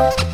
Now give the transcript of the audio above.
you